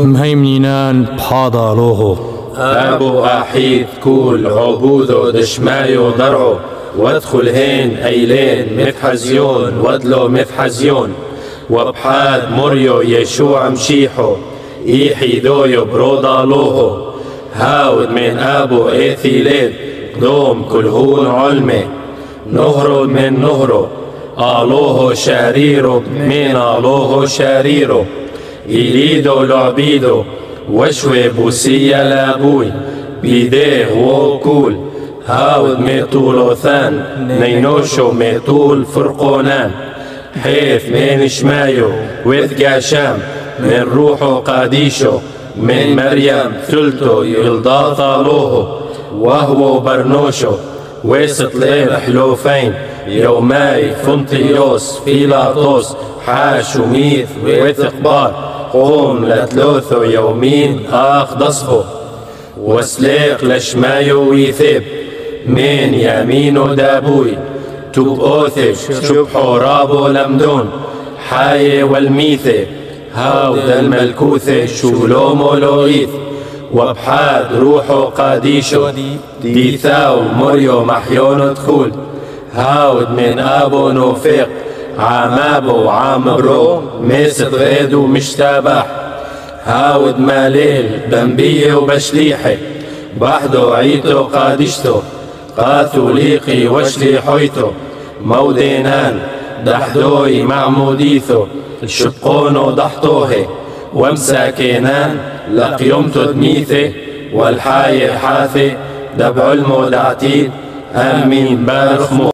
مهيمنينان بحاضالوه أبو أحيد كول عبودو دشمايو درعو وادخل هين أيلين متحزيون ودلو متحزيون وبحاد مريو يشوع مشيحو إيحي دويو برودالوهو هاود من أبو إيثيليد دوم كل هون علمي نهرو من نهرو آلوه شاريرو من آلوه شاريرو إليدو لعبيدو وشوي بوسية لابوي بيديه وكول هاود ميطول ثان نينوشو ميطول فرقونان. حيث من شمايو وذ شام من روحو قاديشو من مريم ثلتو يلضا طالوه وهو برنوشو وسط ليل حلوفين يوماي فنطيوس فيلاطوس حاش وميث وثقبار قوم لتلوثو يومين آخ ضصفو وسليق لشمايو ويثب من يمينو دابوي توب أوثب شبحو رابو لمدون حاي والميثة هاود الملكوثة شولومو لوغيث وبحاد روحو قاديشو ديثاو مريو محيون دخول هاود من أبو نوفيق. عمابو عامرو ميسد غيدو مشتابح هاود ماليل بنبية وبشليحي بحدو عيتو قادشتو. قاثو ليقي وشلي حويتو. مودينان دحدوي معموديثو شقونو دحطوه ومساكينان لقيمتو دميثي. والحاي حاثي دبع المودعتين. آمين. بارخمو